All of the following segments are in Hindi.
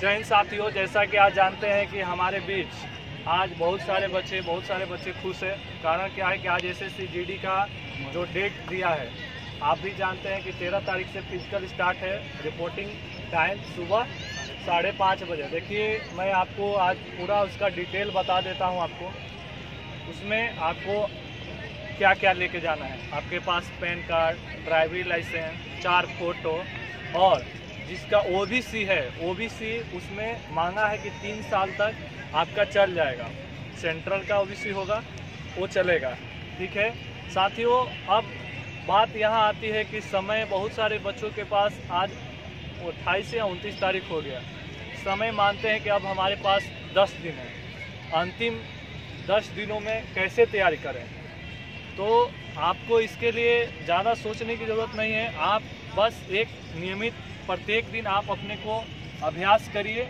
हिंद साथियों, जैसा कि आज जानते हैं कि हमारे बीच आज बहुत सारे बच्चे, बहुत सारे बच्चे खुश हैं। कारण क्या है कि आज एस एस का जो डेट दिया है, आप भी जानते हैं कि तेरह तारीख से फ़िज़िकल स्टार्ट है। रिपोर्टिंग टाइम सुबह साढ़े पाँच बजे। देखिए, मैं आपको आज पूरा उसका डिटेल बता देता हूँ आपको। उसमें आपको क्या क्या लेके जाना है। आपके पास पैन कार्ड, ड्राइविंग लाइसेंस, चार फ़ोटो और जिसका ओबीसी है ओबीसी उसमें मांगा है कि तीन साल तक आपका चल जाएगा। सेंट्रल का ओबीसी होगा, वो चलेगा। ठीक है? साथियों, अब बात यहाँ आती है कि समय बहुत सारे बच्चों के पास आज अट्ठाईस या उनतीस तारीख हो गया। समय मानते हैं कि अब हमारे पास दस दिन है। अंतिम दस दिनों में कैसे तैयारी करें? तो आपको इसके लिए ज़्यादा सोचने की ज़रूरत नहीं है। आप बस एक नियमित प्रत्येक दिन आप अपने को अभ्यास करिए,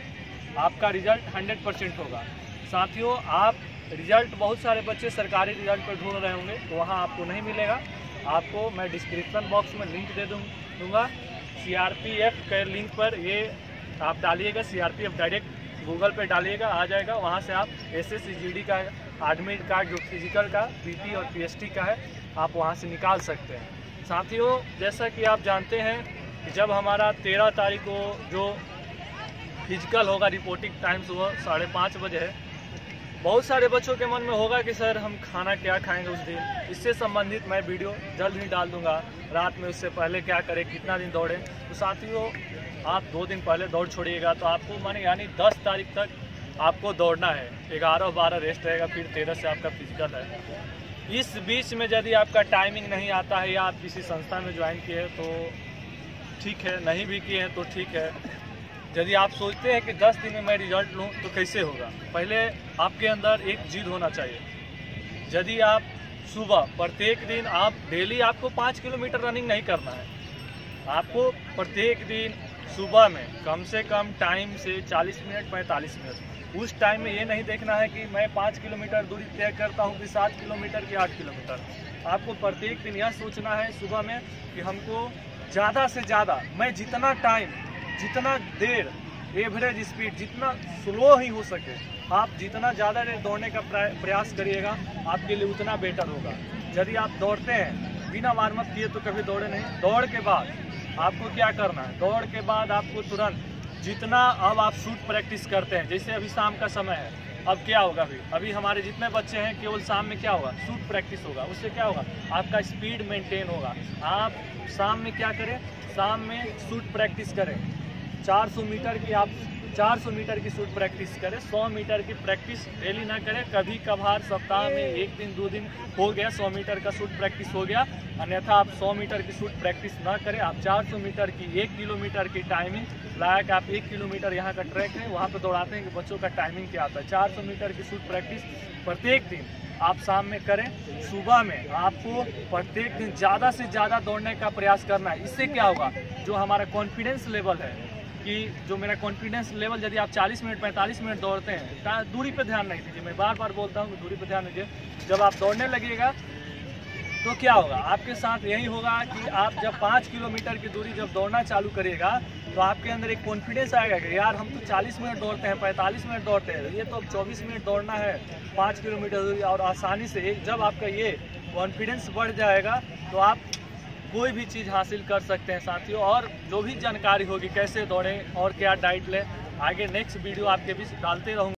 आपका रिज़ल्ट 100 परसेंट होगा। साथियों, आप रिज़ल्ट बहुत सारे बच्चे सरकारी रिज़ल्ट पर ढूंढ रहे होंगे तो वहाँ आपको नहीं मिलेगा। आपको मैं डिस्क्रिप्शन बॉक्स में लिंक दे दूँ दूँगा। सी आर पी एफ़ के लिंक पर ये आप डालिएगा C R P F direct Google पे डालिएगा, आ जाएगा। वहाँ से आप एस एस का एडमिट कार्ड जो फ़िज़िकल का पीटी और पीएसटी का है, आप वहाँ से निकाल सकते हैं। साथियों, जैसा कि आप जानते हैं कि जब हमारा तेरह तारीख को जो फ़िज़िकल होगा रिपोर्टिंग टाइम सुबह साढ़े पाँच बजे है, बहुत सारे बच्चों के मन में होगा कि सर हम खाना क्या खाएँगे उस दिन। इससे संबंधित मैं वीडियो जल्द ही डाल दूँगा, रात में उससे पहले क्या करें, कितना दिन दौड़ें। तो साथियों, आप दो दिन पहले दौड़ छोड़िएगा तो आपको माने यानी दस तारीख तक आपको दौड़ना है। ग्यारह, बारह रेस्ट रहेगा, फिर तेरह से आपका फ़िज़िकल है। इस बीच में यदि आपका टाइमिंग नहीं आता है या आप किसी संस्था में ज्वाइन किए तो ठीक है, नहीं भी किए हैं तो ठीक है। यदि आप सोचते हैं कि 10 दिन में मैं रिज़ल्ट लूँ तो कैसे होगा? पहले आपके अंदर एक जिद होना चाहिए। यदि आप सुबह, प्रत्येक दिन आप डेली आपको पाँच किलोमीटर रनिंग नहीं करना है। आपको प्रत्येक दिन सुबह में कम से कम टाइम से 40 मिनट 45 मिनट। उस टाइम में ये नहीं देखना है कि मैं पाँच किलोमीटर दूरी तय करता हूँ कि सात किलोमीटर कि आठ किलोमीटर। आपको प्रत्येक दिन यह सोचना है सुबह में कि हमको ज़्यादा से ज़्यादा, मैं जितना टाइम जितना देर एवरेज स्पीड जितना स्लो ही हो सके, आप जितना ज़्यादा देर दौड़ने का प्रयास करिएगा, आपके लिए उतना बेटर होगा। यदि आप दौड़ते हैं, बिना वार्म किए तो कभी दौड़े नहीं। दौड़ के बाद आपको क्या करना है? दौड़ के बाद आपको तुरंत जितना अब आप शूट प्रैक्टिस करते हैं, जैसे अभी शाम का समय है अब क्या होगा अभी? अभी हमारे जितने बच्चे हैं, केवल शाम में क्या होगा? शूट प्रैक्टिस होगा। उससे क्या होगा? आपका स्पीड मेंटेन होगा। आप शाम में क्या करें? शाम में शूट प्रैक्टिस करें। 400 मीटर की आप 400 मीटर की शूट प्रैक्टिस करें 100 मीटर की प्रैक्टिस डेली ना करें कभी कभार सप्ताह में एक दिन दो दिन हो गया 100 मीटर का शूट प्रैक्टिस हो गया अन्यथा आप 100 मीटर की शूट प्रैक्टिस ना करें आप 400 मीटर की एक किलोमीटर की टाइमिंग लायक आप एक किलोमीटर यहाँ का ट्रैक है वहाँ पर दौड़ाते हैं कि बच्चों का टाइमिंग क्या आता है। चार सौ मीटर की शूट प्रैक्टिस प्रत्येक दिन आप शाम में करें सुबह में आपको प्रत्येक दिन ज़्यादा से ज़्यादा दौड़ने का प्रयास करना है। इससे क्या होगा? जो हमारा कॉन्फिडेंस लेवल है कि जो मेरा कॉन्फिडेंस लेवल यदि आप 40 मिनट 45 मिनट दौड़ते हैं दूरी पर ध्यान नहीं दीजिए। मैं बार बार बोलता हूँ दूरी पर ध्यान दीजिए। जब आप दौड़ने लगेगा तो क्या होगा? आपके साथ यही होगा कि आप जब पाँच किलोमीटर की दूरी जब दौड़ना चालू करिएगा तो आपके अंदर एक कॉन्फिडेंस आएगा कि यार, हम तो 40 मिनट दौड़ते हैं 45 मिनट दौड़ते हैं। ये तो अब 24 मिनट दौड़ना है, पाँच किलोमीटर दूरी। और आसानी से जब आपका ये कॉन्फिडेंस बढ़ जाएगा तो आप कोई भी चीज़ हासिल कर सकते हैं साथियों, और जो भी जानकारी होगी, कैसे दौड़ें और क्या डाइट लें, आगे नेक्स्ट वीडियो आपके बीच डालते रहूँगा।